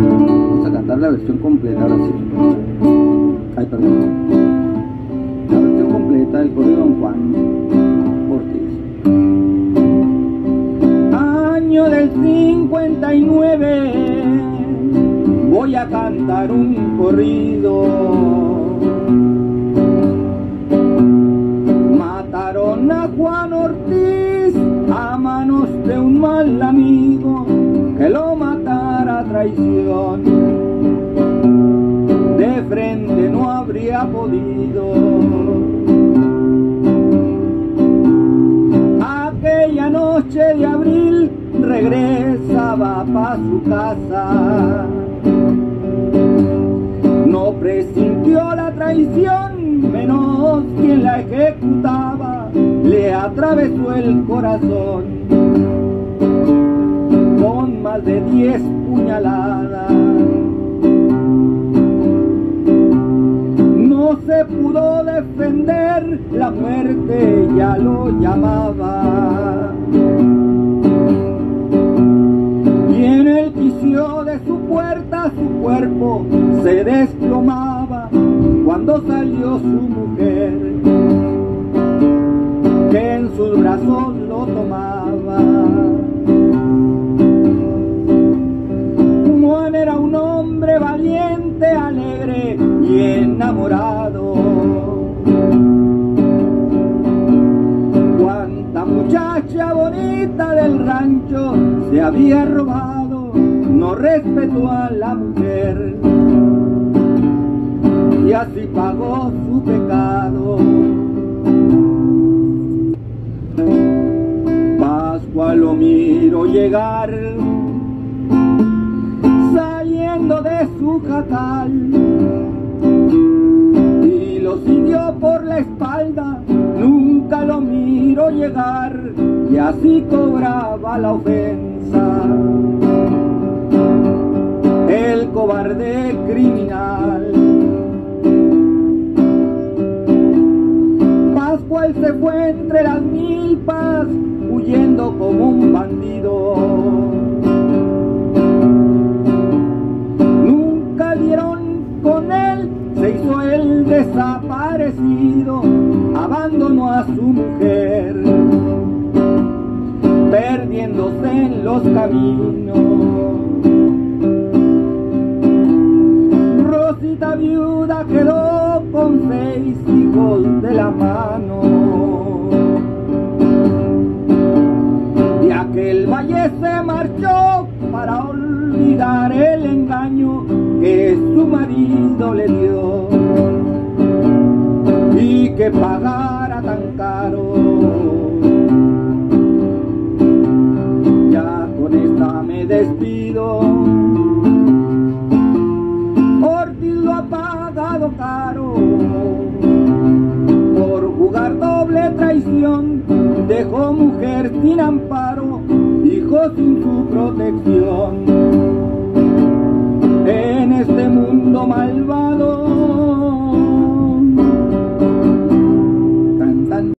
Vamos a cantar la versión completa ahora sí. Ay, perdón. La versión completa del corrido Don Juan Ortiz. Año del 59 voy a cantar un corrido. Mataron a Juan Ortiz a manos de un mal amigo traición. De frente no habría podido. Aquella noche de abril regresaba pa' su casa. No presintió la traición, menos quien la ejecutaba, le atravesó el corazón con más de diez No se pudo defender, la muerte ya lo llamaba. Y en el quicio de su puerta su cuerpo se desplomaba cuando salió su mujer, que en sus brazos lo tomaba. Enamorado. Cuánta muchacha bonita del rancho se había robado, no respetó a la mujer y así pagó su pecado. Pascua lo miro llegar saliendo de su jacal lo siguió por la espalda, nunca lo miro llegar y así cobraba la ofensa. El cobarde criminal. Pascual se fue entre las milpas, huyendo como un bandido. Desaparecido, abandonó a su mujer, perdiéndose en los caminos. Rosita viuda quedó con seis hijos de la mano. Y aquel valle se marchó para olvidar el engaño que su marido le dio que pagara tan caro. Ya con esta me despido. Ortiz lo ha pagado caro por jugar doble traición. Dejó mujer sin amparo, hijos sin su protección. En este mundo malvado